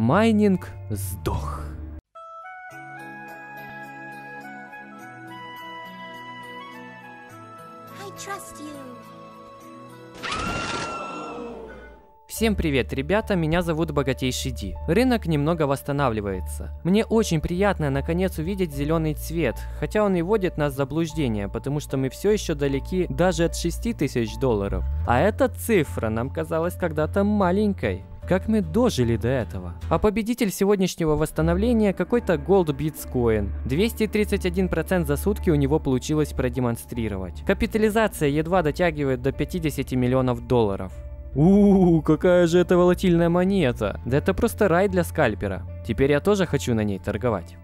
Майнинг сдох. Всем привет, ребята, меня зовут Богатейший Ди. Рынок немного восстанавливается. Мне очень приятно наконец увидеть зеленый цвет, хотя он и вводит нас в заблуждение, потому что мы все еще далеки даже от 6 тысяч долларов. А эта цифра нам казалась когда-то маленькой. Как мы дожили до этого? А победитель сегодняшнего восстановления какой-то Gold Bitcoin. 231% за сутки у него получилось продемонстрировать. Капитализация едва дотягивает до 50 миллионов долларов. Ууу, какая же это волатильная монета. Да это просто рай для скальпера. Теперь я тоже хочу на ней торговать.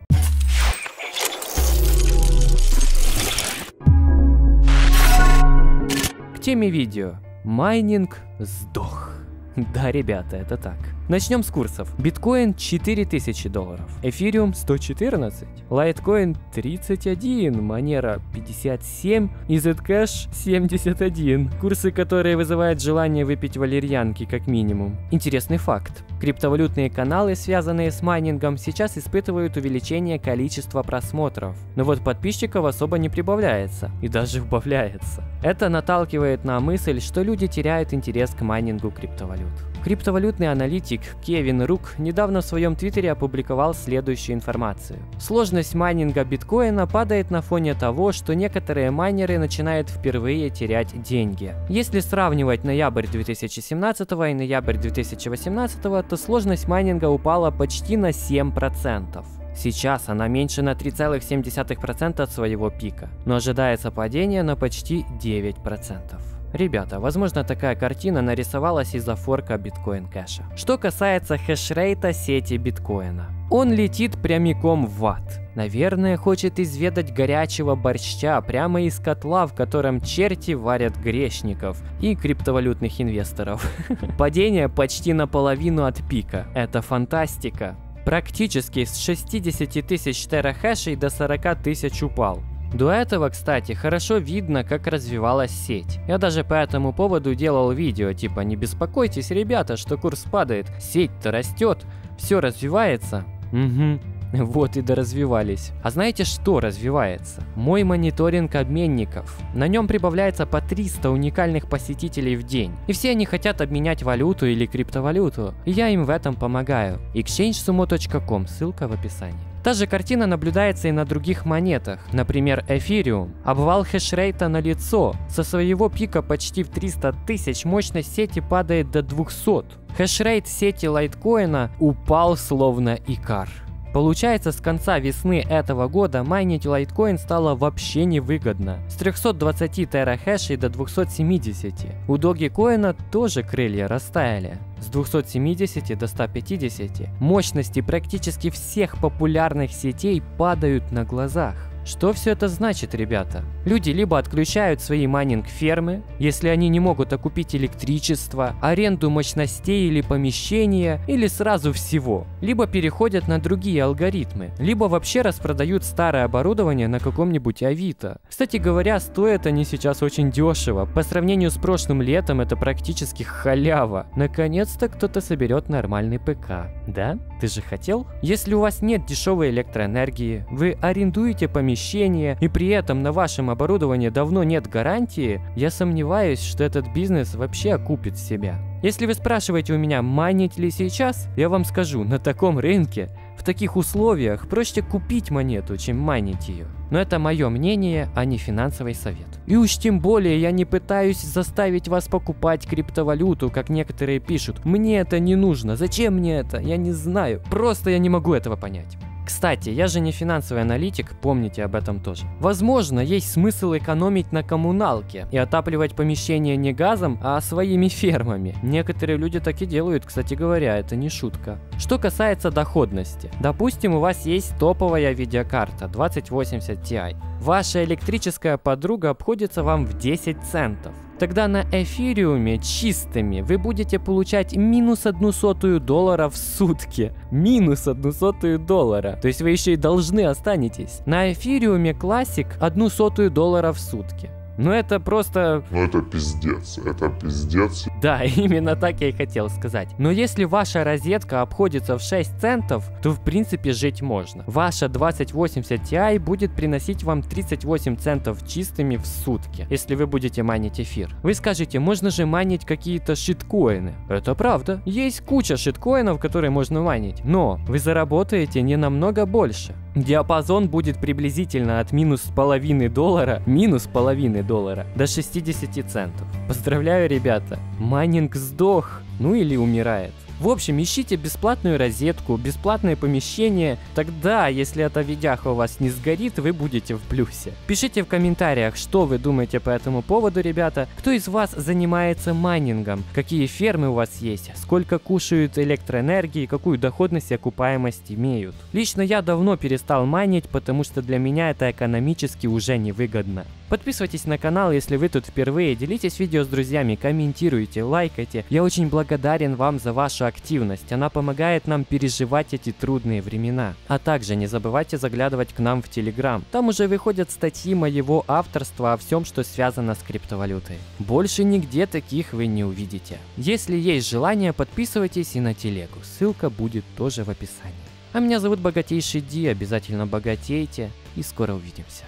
К теме видео. Майнинг сдох. Да, ребята, это так. Начнем с курсов. Биткоин 4000 долларов, эфириум 114, лайткоин 31, Monero 57 и Zcash 71. Курсы, которые вызывают желание выпить валерьянки как минимум. Интересный факт. Криптовалютные каналы, связанные с майнингом, сейчас испытывают увеличение количества просмотров. Но вот подписчиков особо не прибавляется и даже убавляется. Это наталкивает на мысль, что люди теряют интерес к майнингу криптовалют. Криптовалютный аналитик Кевин Рук недавно в своем твиттере опубликовал следующую информацию. Сложность майнинга биткоина падает на фоне того, что некоторые майнеры начинают впервые терять деньги. Если сравнивать ноябрь 2017 и ноябрь 2018, то сложность майнинга упала почти на 7%. Сейчас она меньше на 3,7% от своего пика, но ожидается падение на почти 9%. Ребята, возможно такая картина нарисовалась из-за форка биткоин кэша. Что касается хешрейта сети биткоина. Он летит прямиком в ад. Наверное, хочет изведать горячего борща прямо из котла, в котором черти варят грешников и криптовалютных инвесторов. Падение почти наполовину от пика. Это фантастика. Практически с 60 тысяч терахэшей до 40 тысяч упал. До этого, кстати, хорошо видно, как развивалась сеть. Я даже по этому поводу делал видео, типа «Не беспокойтесь, ребята, что курс падает, сеть-то растет, все развивается». Угу, вот и доразвивались. А знаете, что развивается? Мой мониторинг обменников. На нем прибавляется по 300 уникальных посетителей в день. И все они хотят обменять валюту или криптовалюту. И я им в этом помогаю. exchangesumo.com, ссылка в описании. Та же картина наблюдается и на других монетах, например, Ethereum. Обвал хешрейта на лицо. Со своего пика почти в 300 тысяч мощность сети падает до 200. Хешрейт сети лайткоина упал словно икар. Получается, с конца весны этого года майнить лайткоин стало вообще невыгодно. С 320 терахэшей до 270. У Dogecoin тоже крылья растаяли. С 270 до 150. Мощности практически всех популярных сетей падают на глазах. Что все это значит, ребята? Люди либо отключают свои майнинг-фермы, если они не могут окупить электричество, аренду мощностей или помещения, или сразу всего, либо переходят на другие алгоритмы, либо вообще распродают старое оборудование на каком-нибудь Авито. Кстати говоря, стоят они сейчас очень дешево. По сравнению с прошлым летом это практически халява. Наконец-то кто-то соберет нормальный ПК. Да? Ты же хотел? Если у вас нет дешевой электроэнергии, вы арендуете помещение помещение, и при этом на вашем оборудовании давно нет гарантии, я сомневаюсь, что этот бизнес вообще окупит себя. Если вы спрашиваете у меня, майнить ли сейчас, я вам скажу, на таком рынке, в таких условиях проще купить монету, чем майнить ее. Но это мое мнение, а не финансовый совет. И уж тем более я не пытаюсь заставить вас покупать криптовалюту, как некоторые пишут. Мне это не нужно, зачем мне это, я не знаю, просто я не могу этого понять. Кстати, я же не финансовый аналитик, помните об этом тоже. Возможно, есть смысл экономить на коммуналке и отапливать помещение не газом, а своими фермами. Некоторые люди так и делают, кстати говоря, это не шутка. Что касается доходности. Допустим, у вас есть топовая видеокарта 2080 Ti. Ваша электрическая подруга обходится вам в 10 центов. Тогда на эфириуме чистыми вы будете получать минус одну сотую доллара в сутки. Минус одну сотую доллара. То есть вы еще и должны останетесь. На эфириуме классик одну сотую доллара в сутки. Но это просто... Ну это пиздец, это пиздец. Да, именно так я и хотел сказать. Но если ваша розетка обходится в 6 центов, то в принципе жить можно. Ваша 2080 Ti будет приносить вам 38 центов чистыми в сутки, если вы будете майнить эфир. Вы скажете, можно же майнить какие-то шиткоины. Это правда. Есть куча шиткоинов, которые можно майнить. Но вы заработаете не намного больше. Диапазон будет приблизительно от минус половины доллара, минус половины доллара, до 60 центов. Поздравляю, ребята, майнинг сдох, ну или умирает. В общем, ищите бесплатную розетку, бесплатное помещение. Тогда, если эта видяха у вас не сгорит, вы будете в плюсе. Пишите в комментариях, что вы думаете по этому поводу, ребята. Кто из вас занимается майнингом? Какие фермы у вас есть? Сколько кушают электроэнергии? Какую доходность и окупаемость имеют? Лично я давно перестал майнить, потому что для меня это экономически уже невыгодно. Подписывайтесь на канал, если вы тут впервые, делитесь видео с друзьями, комментируйте, лайкайте. Я очень благодарен вам за вашу активность, она помогает нам переживать эти трудные времена. А также не забывайте заглядывать к нам в Телеграм, там уже выходят статьи моего авторства о всем, что связано с криптовалютой. Больше нигде таких вы не увидите. Если есть желание, подписывайтесь и на телегу, ссылка будет тоже в описании. А меня зовут Богатейший Ди, обязательно богатейте и скоро увидимся.